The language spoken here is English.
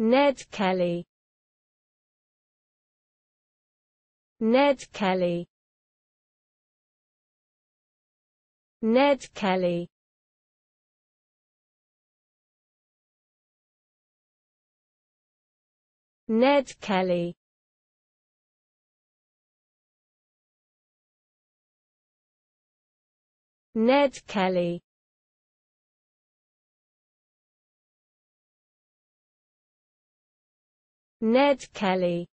Ned Kelly. Ned Kelly. Ned Kelly. Ned Kelly. Ned Kelly Ned Kelly